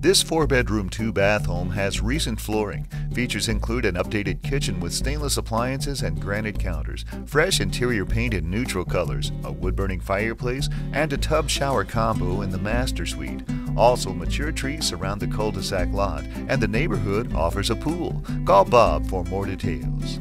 This four bedroom, two bath home has recent flooring. Features include an updated kitchen with stainless appliances and granite counters, fresh interior paint in neutral colors, a wood burning fireplace, and a tub shower combo in the master suite. Also, mature trees surround the cul de sac lot, and the neighborhood offers a pool. Call Bob for more details.